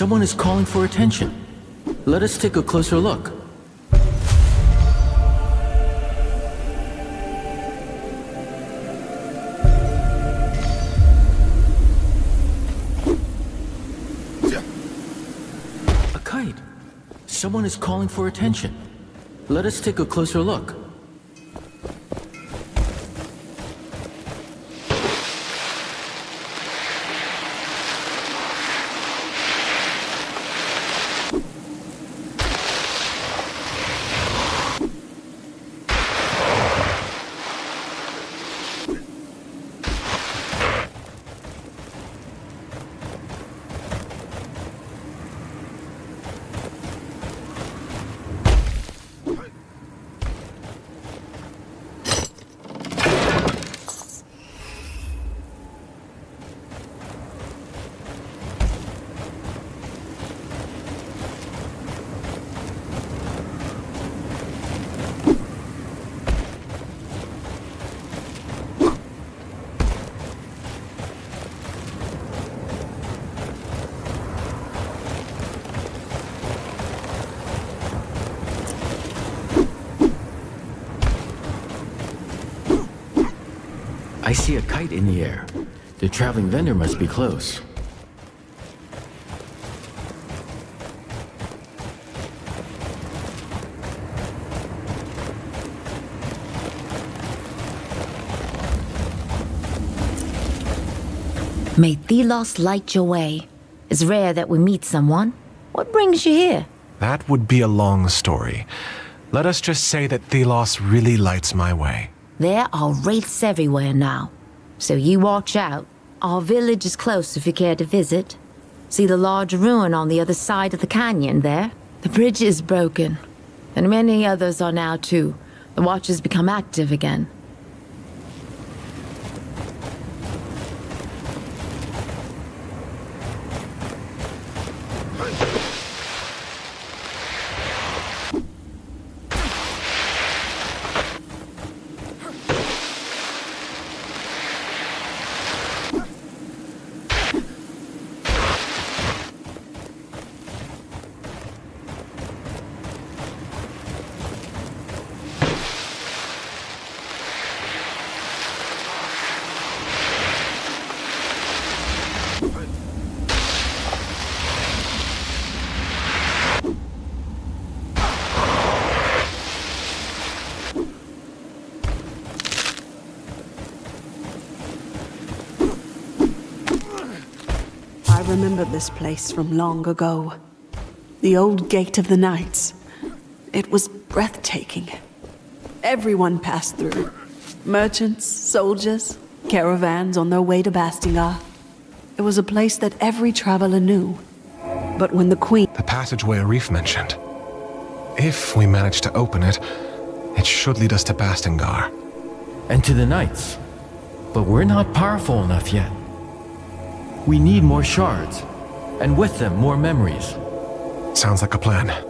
Someone is calling for attention. Let us take a closer look. A kite. Someone is calling for attention. Let us take a closer look. I see a kite in the air. The traveling vendor must be close. May Thelos light your way. It's rare that we meet someone. What brings you here? That would be a long story. Let us just say that Thelos really lights my way. There are wraiths everywhere now. So you watch out. Our village is close if you care to visit. See the large ruin on the other side of the canyon there? The bridge is broken. And many others are now too. The watchers become active again. I remember this place from long ago. The old Gate of the Knights. It was breathtaking. Everyone passed through. Merchants, soldiers, caravans on their way to Bastengar. It was a place that every traveler knew. But when the Queen... The passageway Arif mentioned. If we manage to open it, it should lead us to Bastengar. And to the knights. But we're not powerful enough yet. We need more shards. And with them, more memories. Sounds like a plan.